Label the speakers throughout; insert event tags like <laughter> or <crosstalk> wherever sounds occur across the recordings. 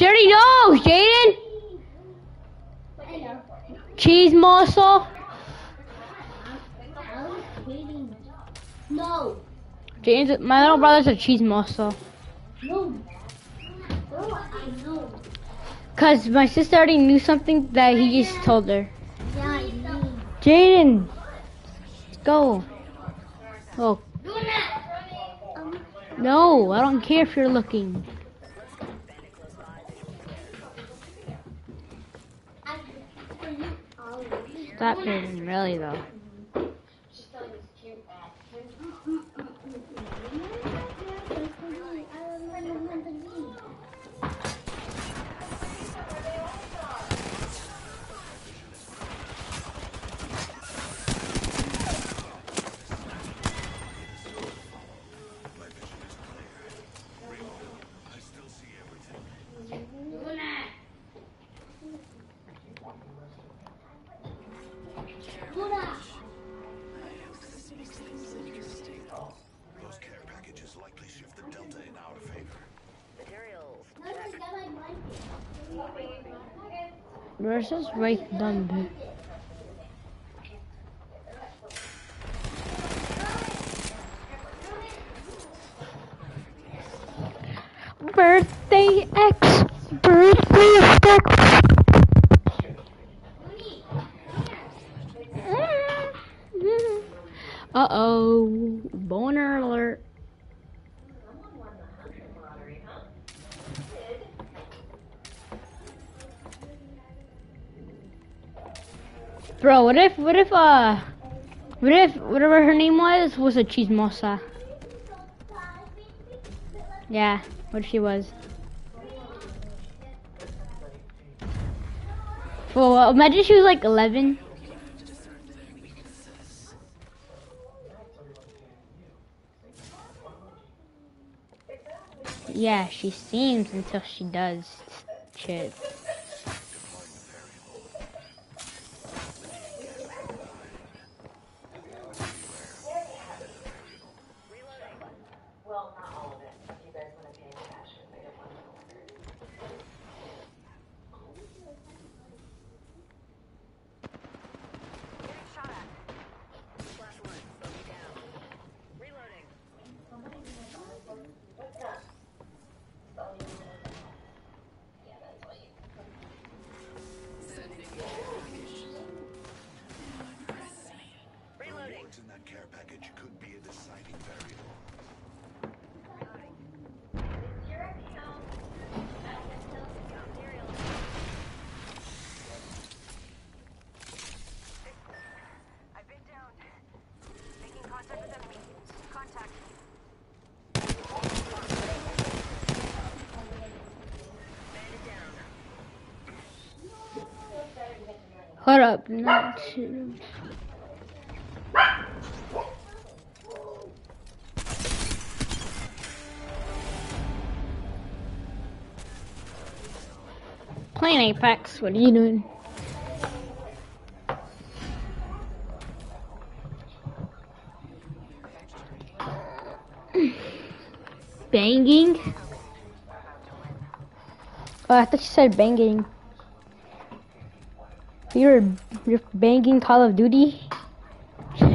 Speaker 1: Already knows, Jaden. Cheese muscle.
Speaker 2: No.
Speaker 1: Jaden's my little brother's a cheese muscle.
Speaker 2: No. Oh,
Speaker 1: Cause my sister already knew something that he just told her.
Speaker 2: Yeah,
Speaker 1: Jaden, let's go. Oh
Speaker 2: Um,
Speaker 1: no, I don't care if you're looking. Stop Jaden, really though. This right done, bit? Birthday X, birthday X. Uh oh, boner alert. Bro, what if, what if, uh, what if, whatever her name was, was a chismosa? Yeah, what if she was? Well, imagine she was like 11. Yeah, she seems until she does shit. Hold up. Not too- Playing Apex, what are you doing? Banging? Oh, I thought you said banging. You're you're banging Call of Duty. <laughs>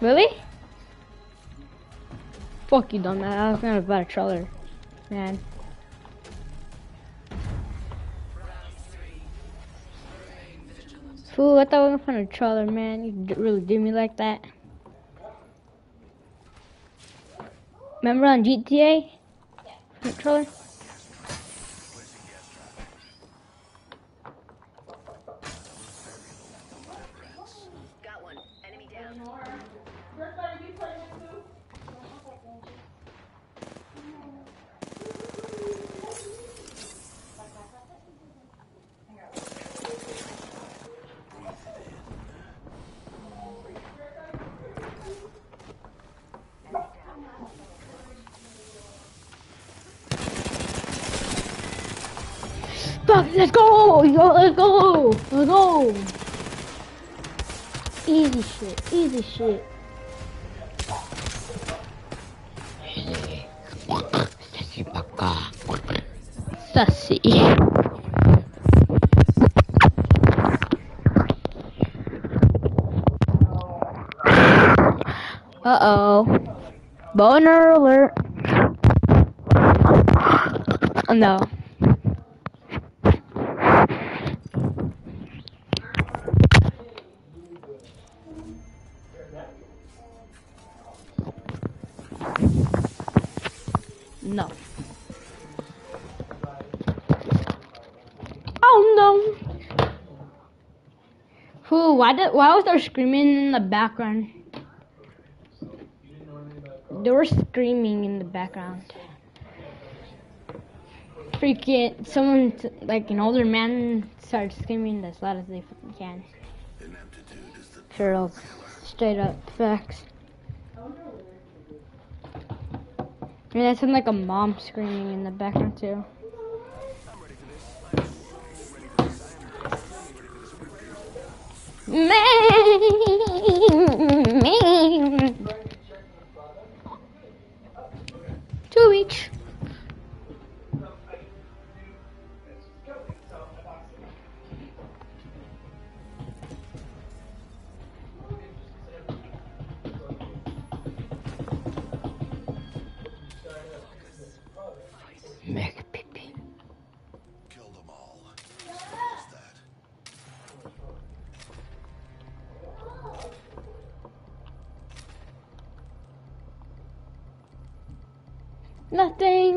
Speaker 1: really? Fuck you, dumbass. I was gonna buy a troller, man. Fool, I thought we were gonna find a troller, man. You really did me like that. Remember on GTA? thôi. Let's go! Let's go! Let's go! Easy shit. Easy shit. Sassy. Uh-oh. Boner alert. No. Why did? Why was there screaming in the background? They were screaming in the background. Freaking someone, like an older man, started screaming as loud as they can.
Speaker 3: The
Speaker 1: straight up facts. And that sounded like a mom screaming in the background too. Two each.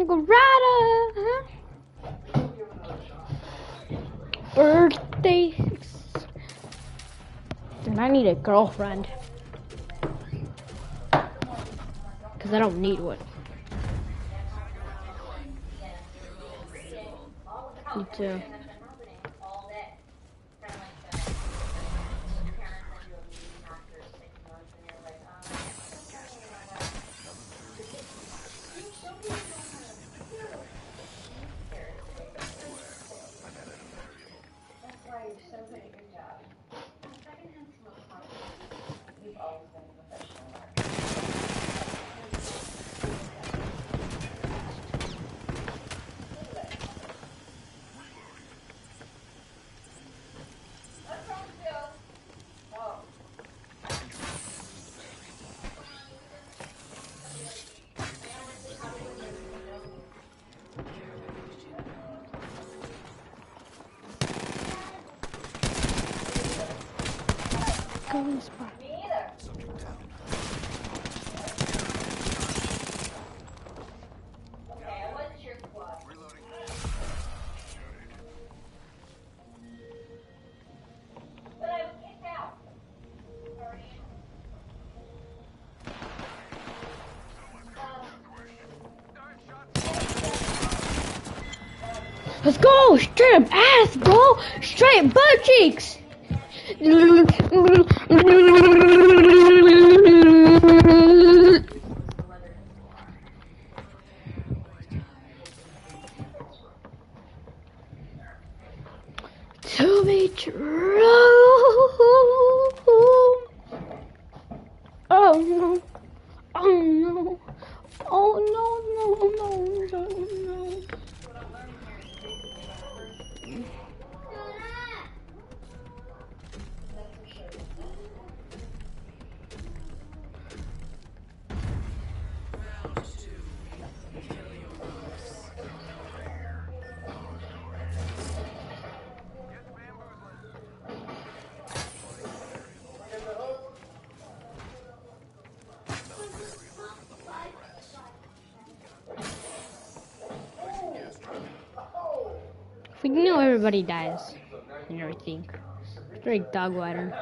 Speaker 1: Right. Birthdays. And I need a girlfriend. Because I don't need one. Me too. Let's go! Straight up ass, bro! Straight butt cheeks! To be true. Oh no. Oh no. Oh no, no, no, no, no. We know everybody dies and everything. Straight dog water.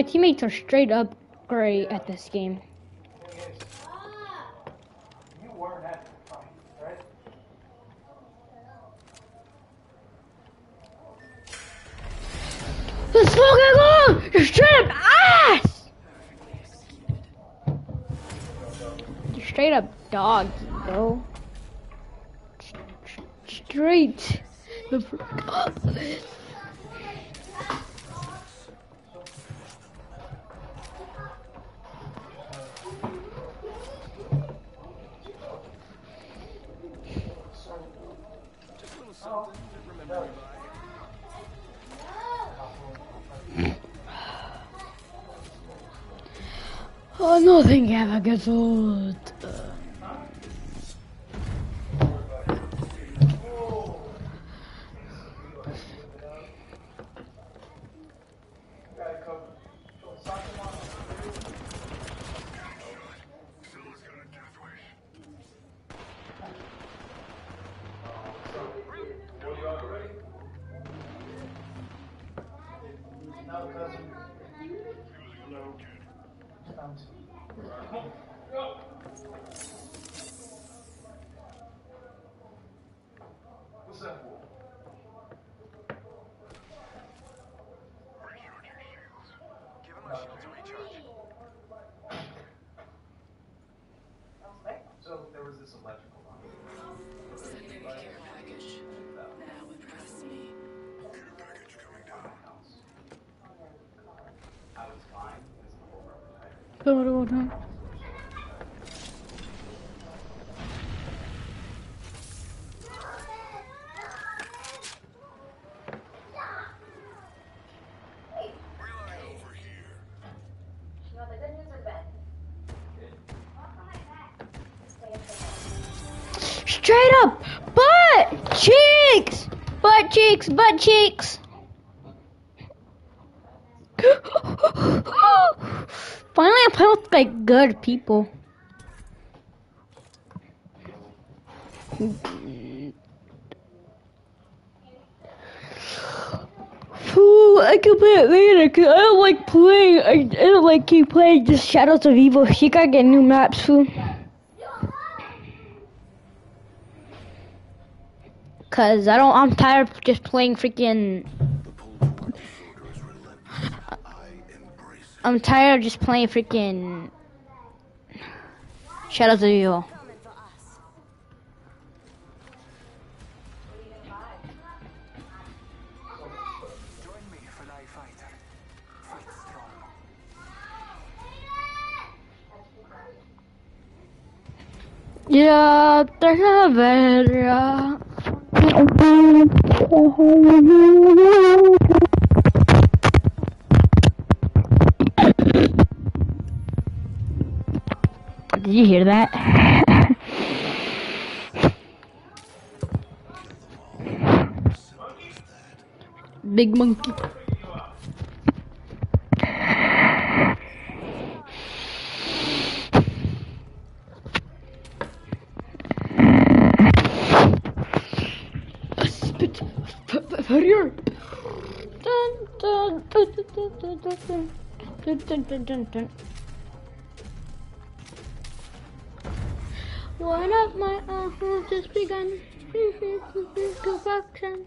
Speaker 1: My teammates are straight up great at this game.
Speaker 4: The
Speaker 1: fucking go! You're straight up ass! You're straight up dog, bro. Straight. the Oh, nothing ever gets old.
Speaker 3: Give him my shield to recharge.
Speaker 4: So there was this electrical line.
Speaker 5: Sending a care package. Now impress me.
Speaker 3: Care package coming down.
Speaker 4: I was fine. This is the whole
Speaker 1: cheeks, butt cheeks, butt cheeks. <gasps> Finally, I'm playing with like good people. Ooh, I can play it later because I don't like playing. I, I don't like keep playing just Shadows of Evil. She gotta get new maps, fool. Cause I don't, I'm tired of just playing freaking. I'm tired of just playing freaking Shadows of Evil.
Speaker 3: Yeah, there's
Speaker 1: a better. Did you hear that? Big monkey. Spit. Hurry Dun dun dun dun dun dun dun dun dun dun. One of my uh just begun. <laughs> Confuction.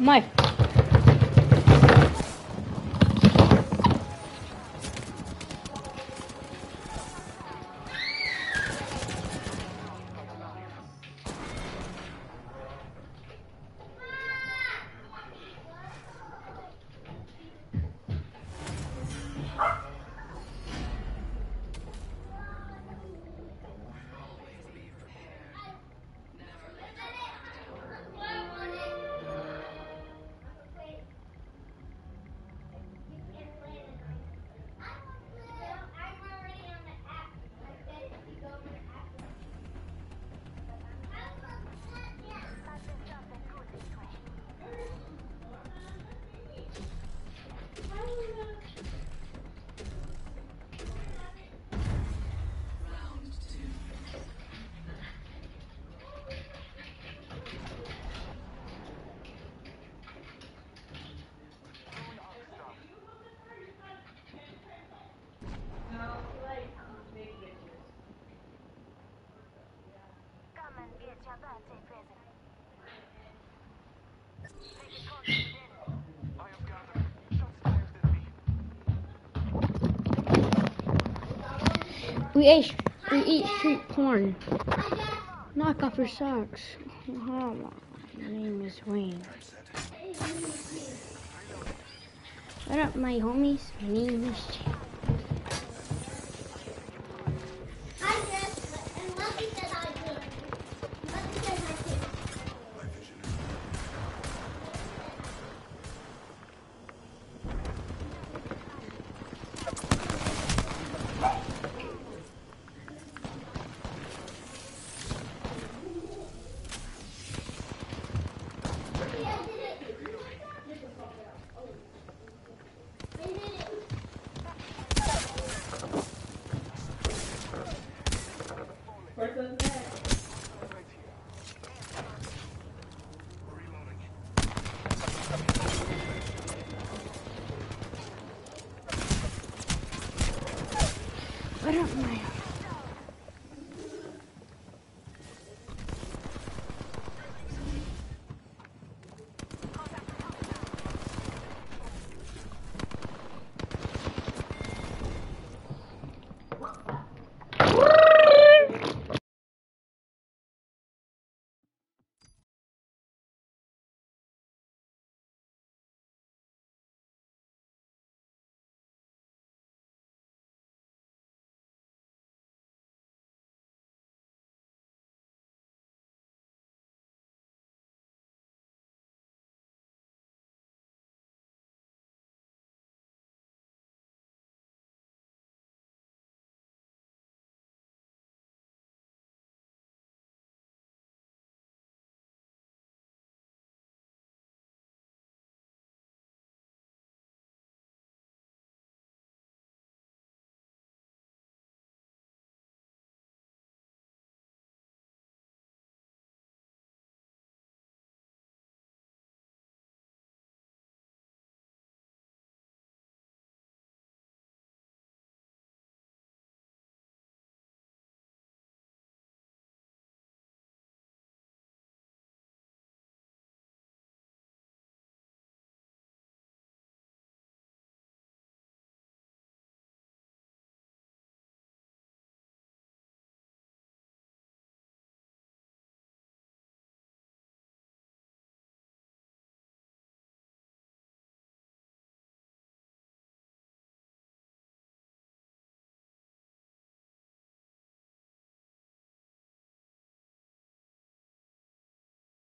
Speaker 1: My. We ate we eat street porn. Knock off your socks. Oh, my name is Wayne. What up, my homies? My name is. My